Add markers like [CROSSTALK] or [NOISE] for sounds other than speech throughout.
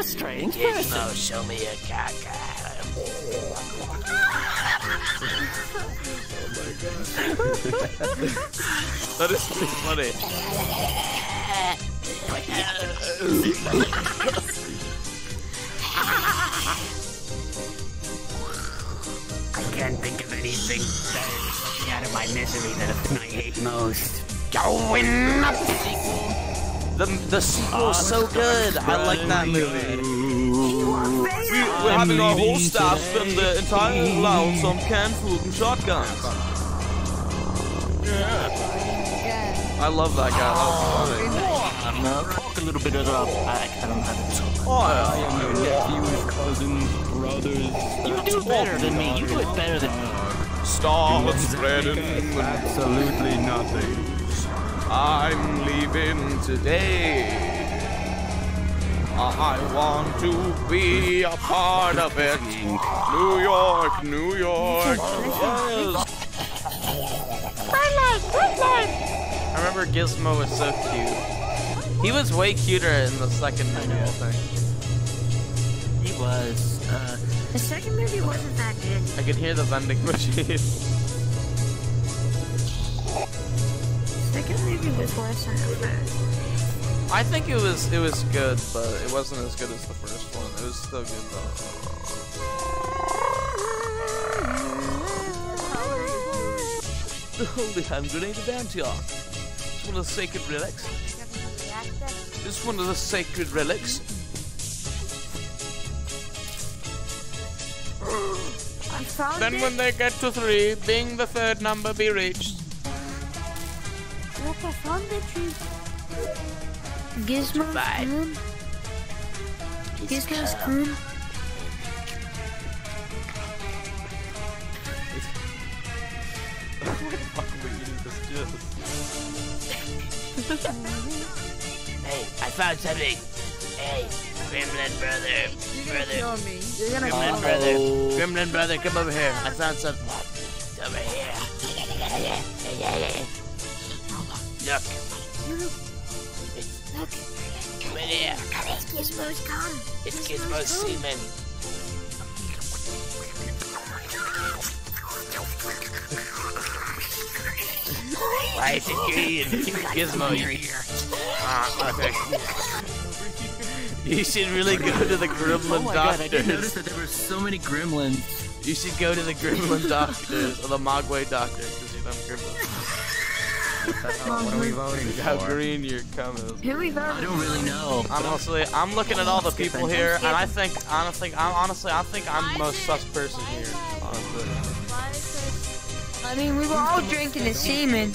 a strange Gizmo, person. show me a caca. That is pretty funny. I can't think of anything better to put me out of my misery than a thing I hate most. Going up. The the sequel's so good. I like that movie. We, we're having our whole staff spend the entire allowance on canned food and shotguns. Yeah. I love that guy. That was funny. Now, talk a little bit of the back. I don't have it. Oh, I am your nephews, cousins, brothers. You do better than me. You do it better than me. Start spreading. Absolutely nothing. I'm leaving today. I want to be a part of it. New York, New York. Yes. I remember Gizmo was so cute. He was way cuter in the second movie, I think. He was. Uh, The second movie wasn't that good. I could hear the vending machine. [LAUGHS] The second movie was worse than the first. I think it was it was good, but it wasn't as good as the first one. It was still good though. The [LAUGHS] Holy Hand Grenade of Antioch. It's one of the sacred relics. It's one of the sacred relics. I found Then it. when they get to three, being the third number be reached. Look, I found the tree. Gizmo's Fine. spoon. Gizmo's spoon. Fuck, we're eating this juice. Hey, I found something. Hey, Gremlin brother, brother, me. You're gonna Gremlin brother, Gremlin brother, come over here. I found something. It's over here. [LAUGHS] Look, Look, come in here. it's Gizmo's gun. It's Gizmo's semen. Why is it green? Gizmo, you're here. Ah, okay. You should really go to the gremlin oh my god, I doctors. didn't notice that there were so many gremlins. You should go to the gremlin doctors or the Mogwai doctor because you know gremlins. What are we voting How green your cum is. Who we voting I don't really know. I'm honestly, I'm looking at all the people here, and I think, honestly, I'm honestly, I think I'm the most sus person here. Honestly, I mean, we were all drinking the semen.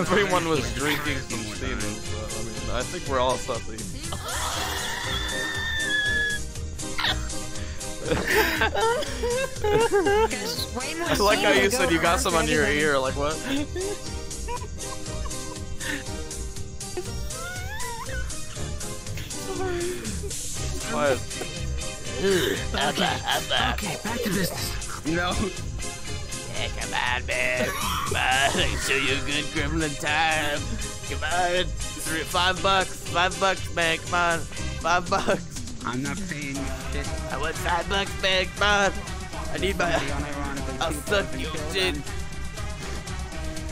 everyone was drinking some semen, so I mean, I think we're all sussy. [LAUGHS] There's way more I like how you said you got some for on your ear. Like what? What? Abba, Abba. Okay, back to business. No. Yeah, come on, man. Come on, I can show you a good gremlin time. Come on. Three, five bucks. Five bucks, man. Come on. Five bucks. I'm not paying you shit. I want five bucks, man. Come on. I need my. I'll suck your dick.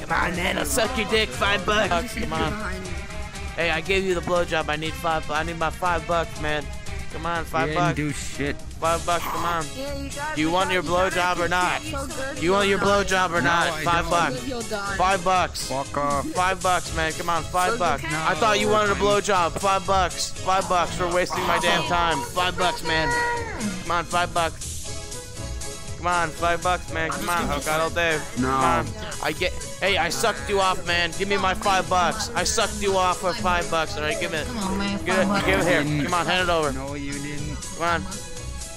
Come on, man. I'll suck your dick. Five bucks. Come on. Hey, I gave you the blowjob. I need five. I need my five bucks, man. Come on, five you bucks. didn't do shit. Five bucks. Come on. Yeah, you got Do you want your blowjob or not? Do you want your blowjob or not? I Five don't. bucks. Five bucks. Fuck off. Five bucks, man. Come on, five bucks. I thought you wanted a blowjob. Five bucks. Five bucks for wasting my damn time. Five bucks, man. Come on, five bucks. Come on, five bucks, man. Come on. Oh God, all day. No. Come on. I get. Hey, I sucked you off, man. Give me my five bucks. I sucked you off for five bucks. All right, give it. Give it. Give it here. Come on, hand it over. No, you didn't. Come on.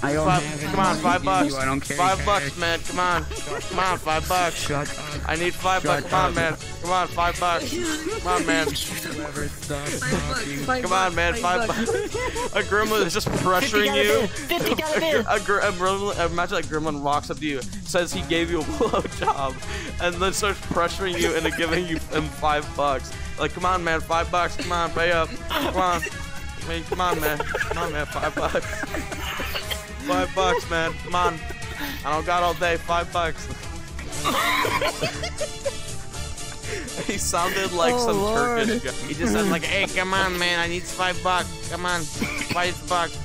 I don't Five, have come on, five bucks. You. I don't care. Five bucks, man. Come on. Come on, five bucks. Shut up. I need five Shut bucks. Come on, man. Come on, five bucks. Come on, man. [LAUGHS] Whoever stops talking. Come on, man. Five bucks. A gremlin is just pressuring you. Fifty dollar bill. [LAUGHS] A, gr- a gremlin, imagine a gremlin walks up to you, says he gave you a [LAUGHS] blowjob, and then starts pressuring you into giving you him five bucks. Like, come on, man, five bucks. Come on, pay up. Come on. Wait, come on, man. Come on, man. Five bucks. Five bucks, man. Come on. I don't got all day. Five bucks. [LAUGHS] he sounded like Oh, some Lord. Turkish guy. He just said like, hey, come on, man, I need five bucks. Come on, five bucks.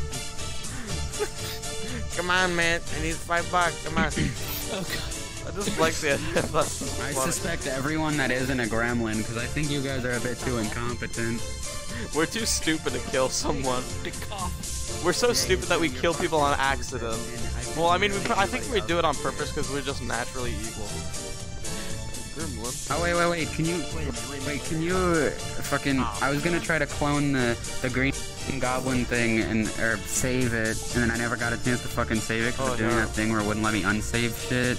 Come on, man, I need five bucks. Come on. Oh, I just like the idea. I funny. suspect everyone that isn't a gremlin because I think you guys are a bit too incompetent. We're too stupid to kill someone. We're so stupid that we kill people on accident. Well, I mean, we, I think we do it on purpose because we're just naturally evil. Gremlin. Oh wait, wait, wait! Can you wait, wait? Can you uh, fucking? I was gonna try to clone the the green goblin thing and or save it, and then I never got a chance to fucking save it because Oh, of doing no. that thing where it wouldn't let me unsave shit.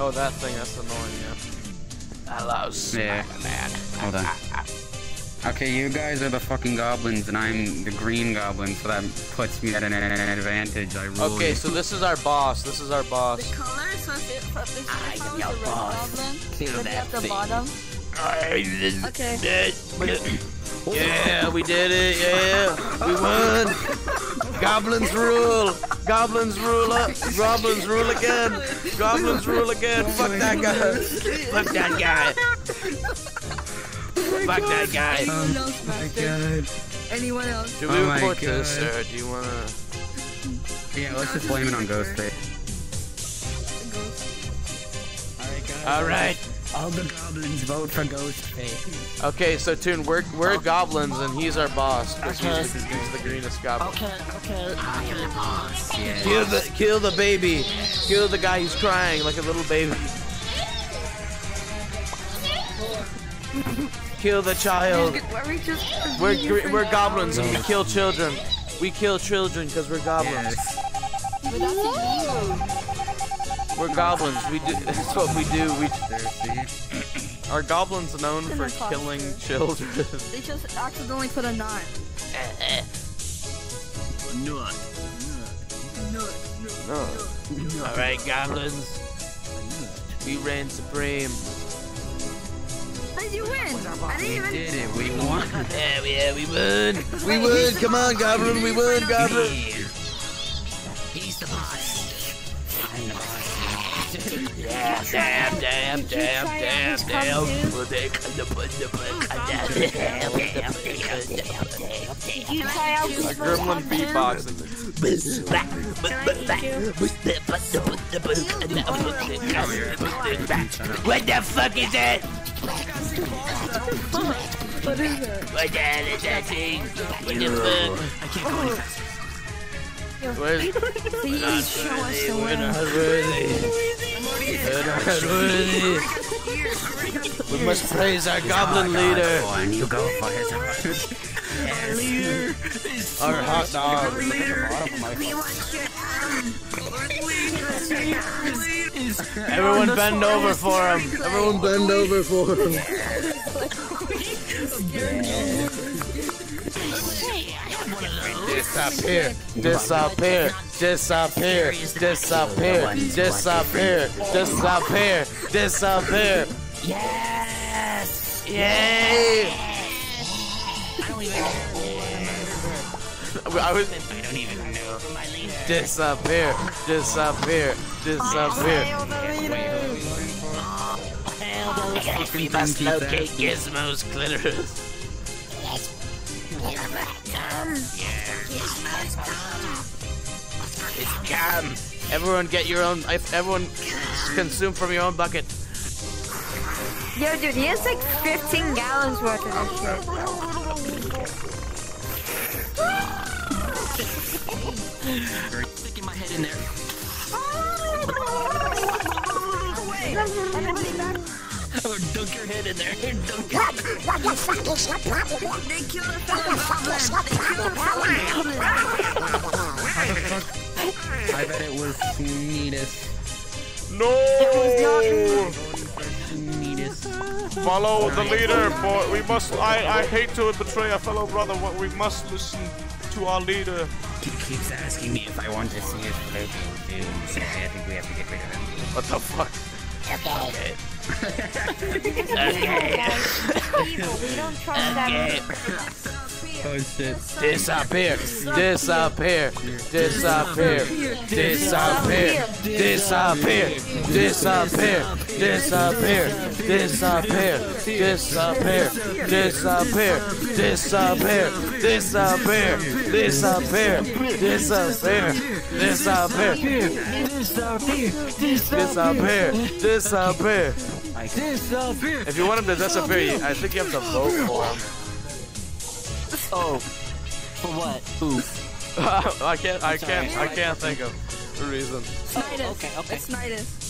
Oh, that thing, that's annoying, yeah. Hello, Yeah. man. Hold on. [LAUGHS] Okay, you guys are the fucking goblins, and I'm the green goblin, so that puts me at an, an advantage. I rule. Okay, you. so this is our boss. This is our The boss. color, so if it, if it's I am your the red boss. goblin, Kill but that at the thing. bottom. Okay. [COUGHS] Yeah, we did it. Yeah, we won. Goblins rule. Goblins rule up. Goblins rule again. Goblins rule again. Fuck that guy. Fuck that guy. [LAUGHS] [LAUGHS] Fuck that guy. Anyone else, Master? Anyone else? Do oh we Oh report this, God. or do you wanna? yeah, let's just blame it on Ghostface. All right. All the goblins vote for Ghostface. Okay, so Toon, we're we're oh. goblins, and he's our boss because the, he's the greenest goblin. I am the boss. Yeah. Kill the kill the baby. Kill the guy who's crying like a little baby. Kill the child. We just We're gr- we're now? goblins and we kill children. We kill children because we're goblins. Yes. But that's illegal. We're goblins. We do. [LAUGHS] That's what we do. We Are goblins known for imposter. killing children? They just accidentally put a knot. no. All right, goblins. We reign supreme. How did you win? I didn't We even. did it. We won. [LAUGHS] Yeah, we- yeah, we won. We won. Come on, goblin. We won, goblin. He's the boss. I'm the boss. Yeah, damn, damn, damn, damn, damn. costume? Well, they could have put the book on. Did you try out A this gremlin beatboxing. What the fuck is that? What is it? What the hell is that thing? What the fuck? I can't go any faster. Where's Please show us the We're way. not worthy. We're not worthy. We must praise our goblin leader. And you go for his heart. Our hot dog. Everyone bend over for him. Everyone bend over for him. [LAUGHS] Disappear, disappear, disappear, disappear, disappear, disappear, disappear. Yes! Yay! I was I don't even know my leader. disappear, disappear, disappear. We must locate Gizmo's clitoris. It's come. Everyone get your own. if Everyone consume from your own bucket. Yo, dude, he has like 15 gallons worth of this shit. Sticking my head in there. Or dunk your head in there. Dunk your They killed a fellow goblin. They killed a fellow goblin. I bet it was Sweetest. No! It was Sweetest. Follow the leader, boy. We must. I, I hate to betray a fellow brother, but we must listen to our leader. He keeps asking me if I want to see his photo too. So I think we have to get rid of him. What the fuck? Okay. We don't trust. Disappear, disappear, disappear, disappear, disappear, disappear, disappear, disappear, disappear, disappear, disappear, disappear, disappear, disappear, disappear, disappear, disappear. If you want him to disappear, I think you have to vote for him. Oh. For what? I can't. I can't. I can't think of a reason. Okay, okay. It's Midas.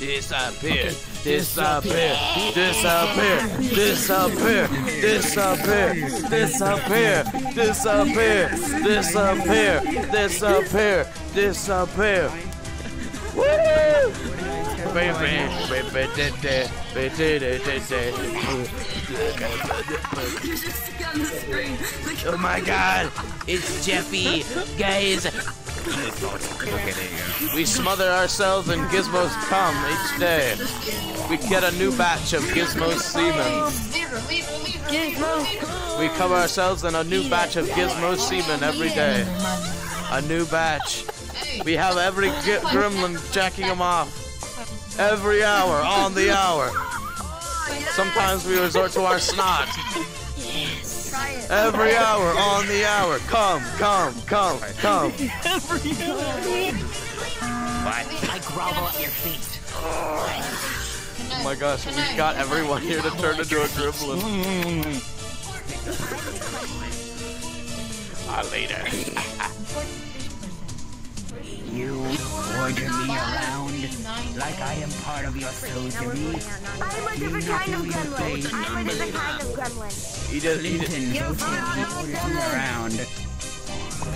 Disappear, disappear, disappear, disappear, disappear, disappear, disappear, disappear, disappear, disappear. Woo! Baby, baby, da, da, ba, da, da, da, da. Oh my god, it's Jeffy, guys. We smother ourselves in Gizmo's cum each day. We get a new batch of Gizmo's semen. We cover ourselves in a new batch of Gizmo's semen every day. A new batch. We have every gremlin jacking them off. Every hour, on the hour. Sometimes we resort to our snot. Try it. Every hour, on the hour. Come, come, come, come. [LAUGHS] Every hour. I grovel at your feet. Oh my gosh, we got everyone here to turn into a gremlin. [LAUGHS] [LAUGHS] Ah, later. You order me around like I am part of your soldiery. I'm a different kind of gremlin. I'm a different kind of gremlin. He just, he just Clinton orders me around.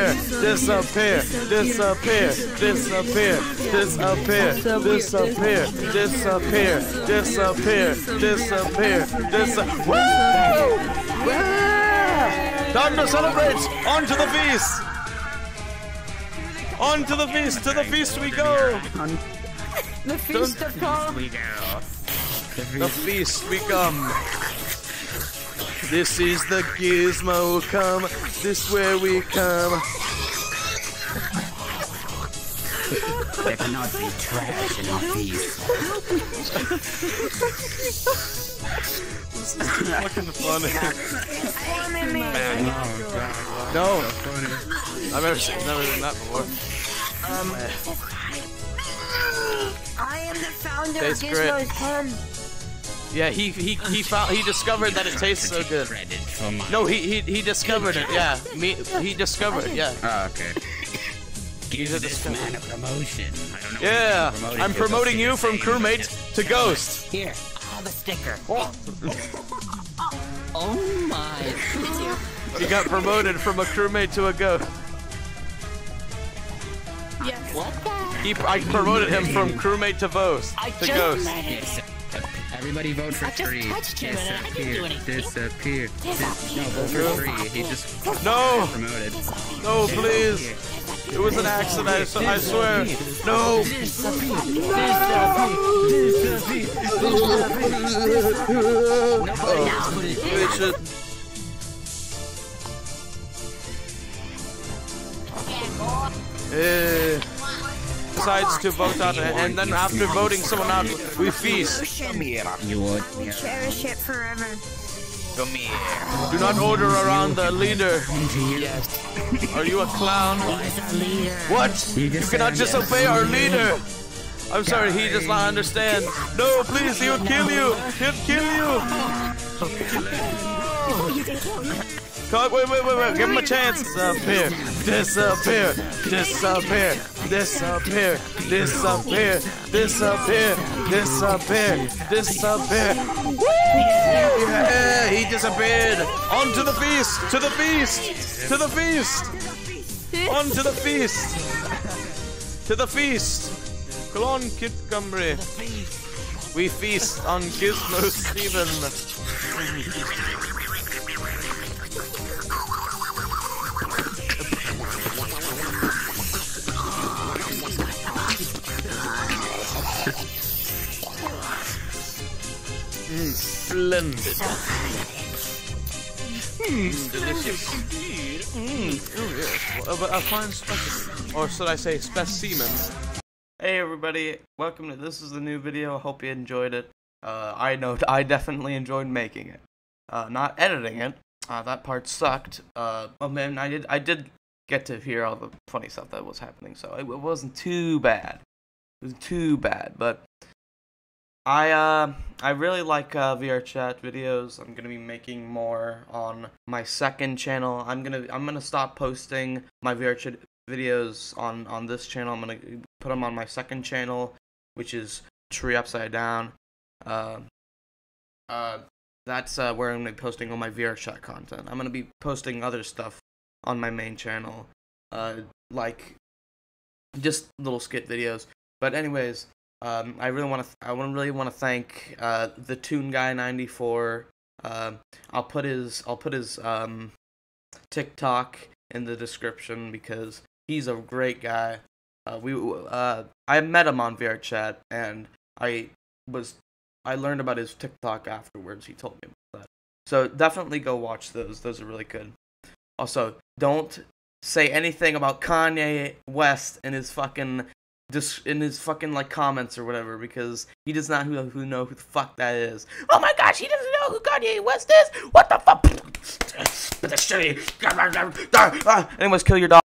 disappear, disappear, disappear, disappear, disappear, disappear, disappear, disappear, disappear. Woo! Time to celebrate! On to the feast! On to the feast! To the feast we go! The feast of come. The feast we come. This is the gizmo come. This where we come. There cannot be trash in our feast. Fucking funny. No. I've never seen, never seen that before. Um, I am the founder Tastes of great. Gizmo's Come. Yeah, he he he found he discovered that it tastes so good. Credit for my. No, he he he discovered it. Yeah, me he discovered. Yeah. Oh, okay. Give He's a this man a promotion. I don't know. Yeah, what you're I'm promoting you from crewmate to ghost. Here, have a sticker. Oh. oh my. He got promoted from a crewmate to a ghost. Yes. What the? He I promoted him from crewmate to ghost I to just ghost. met him. Yes. Everybody vote for I just three. touched him and I didn't do anything. Disappear. Dis- no, vote for three. He just No, promoted. no, please. It was an accident. I, s- I swear. No. Oh, it should. Decides to vote out, and then after voting someone out, we feast. You would. We cherish it forever. Do not order around the leader. Are you a clown? What? You cannot disobey our leader. I'm sorry, he does not understand. No, please, he'll kill you. He'll kill you. God, wait, wait, wait, wait. Give him a chance. Disappear. Disappear. Disappear. Disappear, disappear, disappear, disappear, disappear. Yeah, he disappeared. On to the feast, to the feast, to the feast. On to the feast. To the feast. Clon Kit Cumbre. We feast on Gizmo Steven. Splendid. Mm, delicious. Mm, oh yes. A, a fine specimen. Or should I say specimen? Hey everybody, welcome to this is the new video. Hope you enjoyed it. Uh, I know I definitely enjoyed making it. Uh, not editing it. Uh, that part sucked. Uh, oh man, I did I did get to hear all the funny stuff that was happening, so it, it wasn't too bad. It was too bad, but I uh I really like uh, VR chat videos. I'm gonna be making more on my second channel. I'm gonna I'm gonna stop posting my VR chat videos on on this channel. I'm gonna put them on my second channel, which is Tree Upside Down. Uh, uh, that's uh, where I'm gonna be posting all my VR chat content. I'm gonna be posting other stuff on my main channel, uh, like just little skit videos. But anyways, um, I really want to. I want really want to thank uh, the Toon Guy ninety four. Uh, I'll put his. I'll put his um, TikTok in the description because he's a great guy. Uh, we. Uh, I met him on VR chat and I was. I learned about his TikTok afterwards. He told me about that. So definitely go watch those. Those are really good. Also, don't say anything about Kanye West and his fucking just in his fucking like comments or whatever because he does not who, who know who the fuck that is. Oh my gosh, he doesn't know who Kanye West is. What the fuck? Anyways, kill your dog.